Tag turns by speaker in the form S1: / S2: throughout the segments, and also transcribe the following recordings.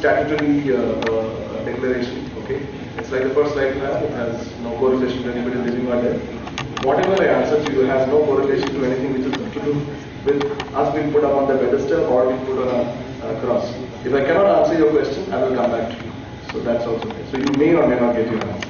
S1: statutory uh, uh, declaration. Okay, it's like the first slide have. It has no correlation to anybody living or dead. Whatever I answer to you has no correlation to anything which is to do with us being put up on the pedestal or being put on a cross. If I cannot answer your question, I will come back to you. So that's also okay. So you may or may not get your answer.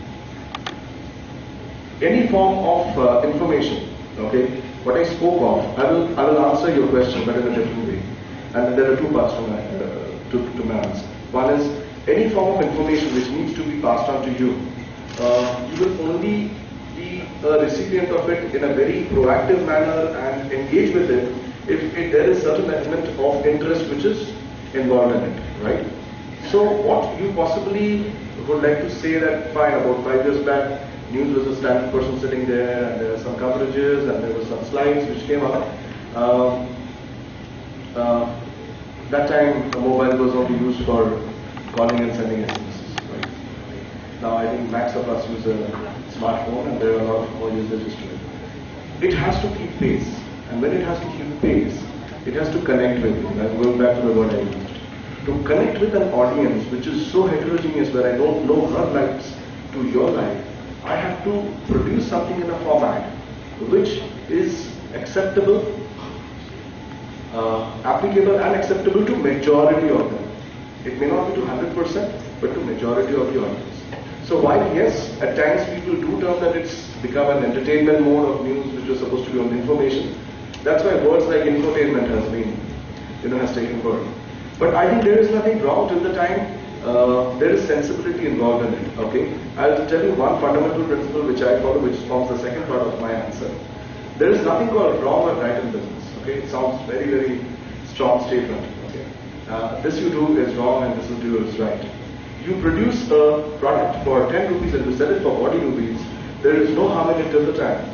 S1: any form of uh, information, okay, what I spoke of, I will, I will answer your question, but in a different way. And there are two parts to my, uh, to, to my answer. One is, any form of information which needs to be passed on to you, uh, you will only be a recipient of it in a very proactive manner and engage with it if, if there is certain element of interest which is involved in it, right? So what you possibly would like to say that fine, about five years back, news was a standard person sitting there and there were some coverages and there were some slides which came out. Um, uh, that time the mobile was only used for calling and sending SMSs, right? Now I think max of us use a smartphone and there are a lot of more usages to it. It has to keep pace and when it has to keep pace, it has to connect with you. I'm going back to the word I used to connect with an audience which is so heterogeneous where I don't know her lives to your life, I have to produce something in a format which is acceptable, uh, applicable and acceptable to majority of them. It may not be to 100%, but to majority of the audience. So while yes, at times people do term that it's become an entertainment mode of news which was supposed to be on information, that's why words like infotainment has been, you know, has taken birth. But I think there is nothing wrong till the time uh, there is sensibility involved in it. Okay, I'll tell you one fundamental principle which I follow, which forms the second part of my answer. There is nothing called wrong or right in business. Okay, it sounds very very strong statement. Okay, uh, this you do is wrong and this you do is right. You produce a product for 10 rupees and you sell it for 40 rupees. There is no harm in it till the time.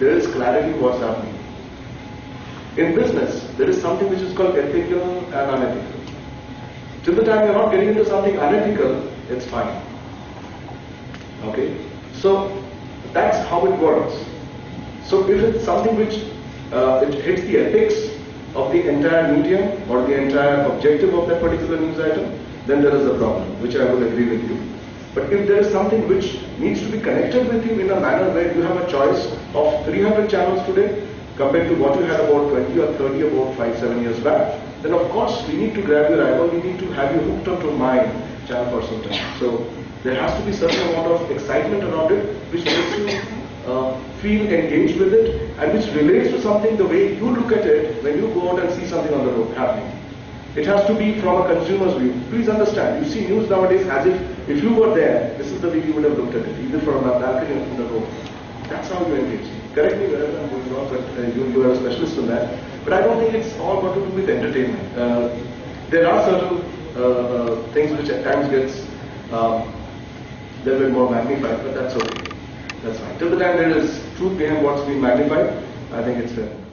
S1: There is clarity what's happening. In business, there is something which is called ethical and unethical. Till the time you're not getting into something unethical, it's fine. Okay? So that's how it works. So if it's something which uh, it hits the ethics of the entire medium or the entire objective of that particular news item, then there is a problem, which I would agree with you. But if there is something which needs to be connected with you in a manner where you have a choice of 300 channels today compared to what you had about 20 or 30 about 5, 7 years back, then of course we need to grab your eyeball, we need to have you hooked onto my channel for some time. So there has to be certain amount of excitement around it which makes you uh, feel engaged with it and which relates to something the way you look at it when you go out and see something on the road happening. It has to be from a consumer's view. Please understand, you see news nowadays as if if you were there, this is the way you would have looked at it, either from a balcony or from the road. That's how you engage. Correct me wherever I'm going wrong, but uh, you, you are a specialist in that. But I don't think it's all got to do with entertainment. Uh, there are certain uh, uh, things which at times gets um, a little bit more magnified, but that's okay. That's fine. Till the time there is truth behind what's being magnified, I think it's fair.